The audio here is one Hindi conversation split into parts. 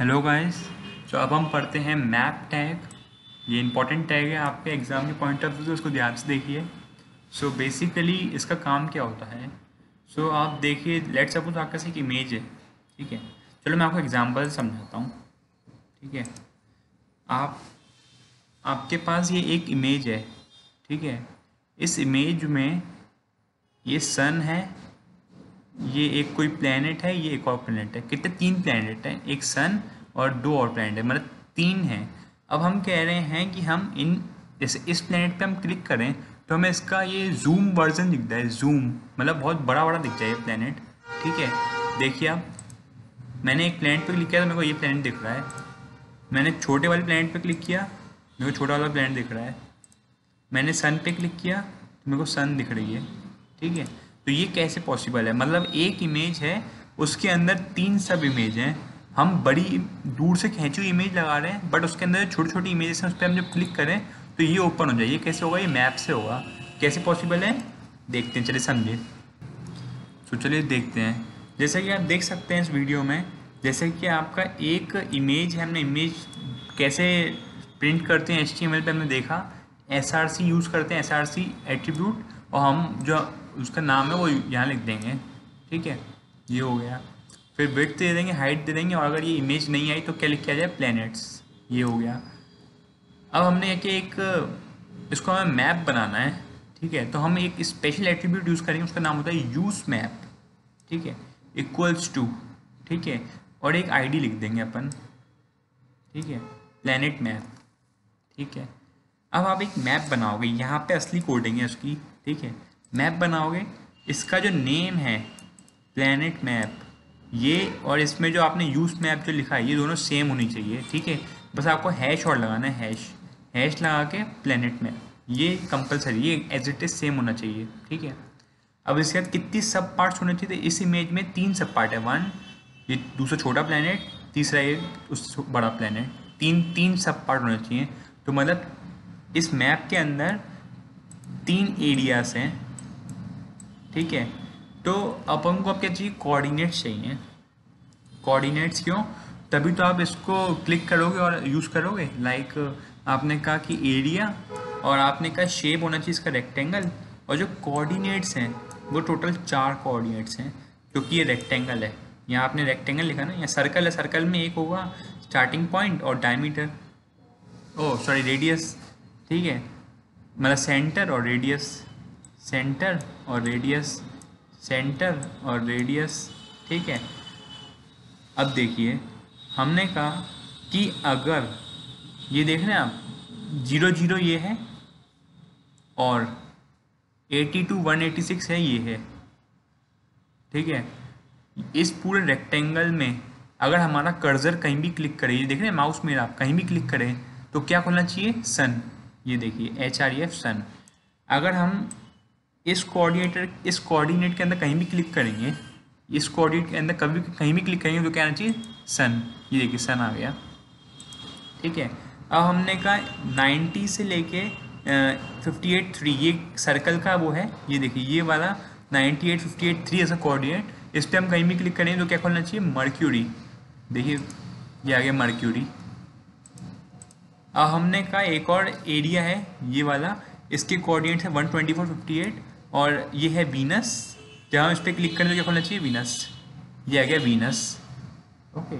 हेलो गाइस तो अब हम पढ़ते हैं मैप टैग ये इंपॉर्टेंट टैग है आपके एग्ज़ाम के पॉइंट ऑफ़ व्यू से उसको ध्यान से देखिए. सो बेसिकली इसका काम क्या होता है? सो so, आप देखिए लेट सपोज़ आपके पास एक इमेज है ठीक है? चलो मैं आपको एग्जांपल समझाता हूँ ठीक है? आप आपके पास ये एक इमेज है ठीक है? इस इमेज में ये सन है ये एक कोई प्लेनेट है, ये एक और प्लेनेट है। कितने? तीन प्लेनेट हैं, एक सन और दो और प्लेनेट है मतलब तीन हैं। अब हम कह रहे हैं कि हम इन, जैसे इस प्लेनेट पे हम क्लिक करें तो हमें इसका ये जूम वर्जन दिखता है जूम मतलब बहुत बड़ा बड़ा दिख जाए प्लेनेट ठीक है? देखिए आप, मैंने एक प्लेनेट पे क्लिक किया तो मेरे को ये प्लेनेट दिख रहा है। मैंने छोटे वाले प्लेनेट पे क्लिक किया, मेरे को छोटा वाला प्लेनेट दिख रहा है। मैंने सन पे क्लिक किया तो मेरे को सन दिख रही है, ठीक है? तो ये कैसे पॉसिबल है? मतलब एक इमेज है, उसके अंदर तीन सब इमेज हैं। हम बड़ी, दूर से खींची हुई इमेज लगा रहे हैं बट उसके अंदर छोटी छोटी इमेजेस हैं, उस पर हम जब क्लिक करें तो ये ओपन हो जाए। ये कैसे होगा? ये मैप से होगा। कैसे पॉसिबल है? देखते हैं। चलिए समझे। तो चलिए देखते हैं। जैसे कि आप देख सकते हैं इस वीडियो में, जैसे कि आपका एक इमेज है, हमने इमेज कैसे प्रिंट करते हैं एच टी पे हमने देखा। एसआरसी यूज़ करते हैं एसआरसी एट्रीब्यूट और हम जो उसका नाम है, वो यहाँ लिख देंगे। ठीक है? ये हो गया। फिर विथ दे देंगे हाइट दे देंगे, और अगर ये इमेज नहीं आई तो क्या लिख किया जाए? प्लैनेट्स ये हो गया। अब हमने कि एक, इसको हमें मैप बनाना है। ठीक है? तो हम एक स्पेशल एट्रीब्यूट यूज़ करेंगे, उसका नाम होता है यूज़ मैप ठीक है? इक्वल्स टू ठीक है? और एक आईडी लिख देंगे अपन। ठीक है? प्लैनेट मैप ठीक है? अब आप एक मैप बनाओगे। यहाँ पे असली कोडिंग है उसकी। ठीक है? मैप बनाओगे, इसका जो नेम है प्लानट मैप ये और इसमें जो आपने यूज़ मैप जो लिखा है, ये दोनों सेम होनी चाहिए, ठीक है? बस आपको हैश और लगाना है हैश हैश लगा के प्लानट मैप ये कंपलसरी ये एज इट इज़ सेम होना चाहिए, ठीक है? अब इसके बाद कितनी सब पार्ट्स होने चाहिए? तो इस इमेज में तीन सब पार्ट है। वन ये दूसरा छोटा प्लानट तीसरा ये उस बड़ा प्लानट तीन तीन सब पार्ट होने चाहिए। तो मतलब इस मैप के अंदर तीन एरियाज़ हैं। ठीक है? तो अपन को अब क्या चाहिए कोऑर्डिनेट्स चाहिए। कोऑर्डिनेट्स क्यों? तभी तो आप इसको क्लिक करोगे और यूज़ करोगे। लाइक आपने कहा कि एरिया और आपने कहा शेप होना चाहिए इसका रेक्टेंगल और जो कोऑर्डिनेट्स हैं, वो टोटल चार कोऑर्डिनेट्स हैं क्योंकि ये रेक्टेंगल है। यहाँ आपने रेक्टेंगल लिखा ना, यहाँ सर्कल है सर्कल में एक होगा स्टार्टिंग पॉइंट और डायमीटर ओ सॉरी रेडियस ठीक है? मतलब सेंटर और रेडियस सेंटर और रेडियस, सेंटर और रेडियस, ठीक है? अब देखिए, हमने कहा कि अगर, ये देख रहे हैं आप, ज़ीरो ज़ीरो ये है और eighty two one eighty six है ये है, ठीक है? इस पूरे रेक्टेंगल में अगर हमारा कर्जर कहीं भी क्लिक करे, ये देख रहे हैं माउस मेरा कहीं भी क्लिक करें तो क्या खोलना चाहिए? सन ये देखिए एच आर एफ़ सन अगर हम इस कोऑर्डिनेटर इस कोऑर्डिनेट के अंदर कहीं भी क्लिक करेंगे, इस कोऑर्डिनेट के अंदर कभी कहीं भी क्लिक करेंगे तो क्या आना चाहिए? सन ये देखिए सन आ गया। ठीक है? अब हमने कहा 90 से लेके फिफ्टी एट थ्री ये सर्कल का वो है, ये देखिए, ये वाला 98 58 थ्री ऐसा कोऑर्डिनेट इस पर हम कहीं भी क्लिक करेंगे तो क्या खोलना चाहिए? मर्क्यूरी देखिए, ये आ गया मर्क्यूरी अब हमने कहा एक और एरिया है, ये वाला, इसके कोऑर्डिनेट है one twenty four fifty eight और ये है वीनस जब हम इस पर क्लिक करें तो क्या खोलना चाहिए? वीनस ये आ गया वीनस ओके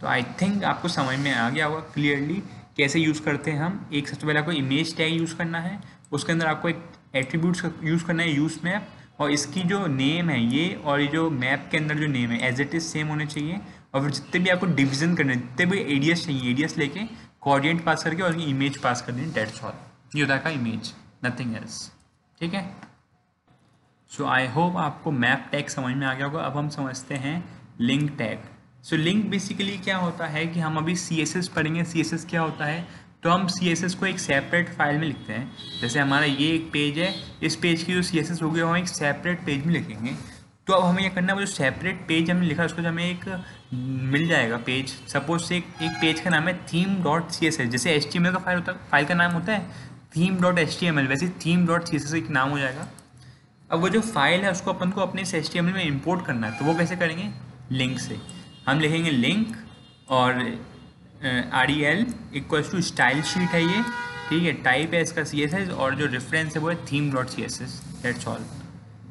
तो आई थिंक आपको समझ में आ गया होगा क्लियरली कैसे यूज़ करते हैं हम। एक सबसे पहले आपको इमेज टैग यूज़ करना है। उसके अंदर आपको एक एट्रीब्यूट्स यूज़ करना है यूज़ मैप और इसकी जो नेम है ये और ये जो मैप के अंदर जो नेम है एज इट इज़ सेम होने चाहिए। और फिर जितने भी आपको डिवीज़न करने, जितने भी एडियस चाहिए एडियस लेके कोऑर्डिनेट पास करके और इमेज पास कर दें डेट्स ऑल ये होता है इमेज नथिंग एल्स ठीक है? सो आई होप आपको मैप टैग समझ में आ गया होगा। अब हम समझते हैं link tag so link basically क्या होता है कि हम अभी सी एस एस पढ़ेंगे। सी एस एस क्या होता है? तो हम सी एस एस को एक सेपरेट फ़ाइल में लिखते हैं। जैसे हमारा ये एक पेज है। इस पेज की जो सी एस एस होगी हम एक सेपरेट पेज में लिखेंगे। तो अब हमें यह करना है? वो जो सेपरेट पेज हमने लिखा उसको हमें एक मिल जाएगा पेज सपोज़ से एक, एक पेज का नाम है theme dot C S S जैसे एच टी एम एल का फ़ाइल होता है फ़ाइल का नाम होता है theme dot H T M L वैसे theme dot C S S एक नाम हो जाएगा। अब वो जो फ़ाइल है, उसको अपन को अपने एल में इम्पोर्ट करना है तो वो कैसे करेंगे? लिंक से। हम लिखेंगे लिंक और R E L equals to style sheet है ये। ठीक है टाइप है इसका सी एस एस और जो रेफरेंस है वो है theme dot C S S that's all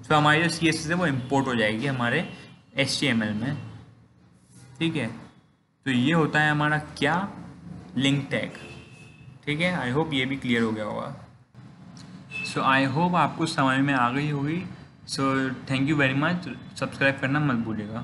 so हमारी जो सी एस एस है वो इम्पोर्ट हो जाएगी हमारे एस टी एम एल में। ठीक है? तो ये होता है हमारा क्या? लिंक टैग ठीक है? आई होप ये भी क्लियर हो गया होगा। सो आई होप आपको समझ में आ गई होगी। So thank you very much subscribe करना मत भूलिएगा।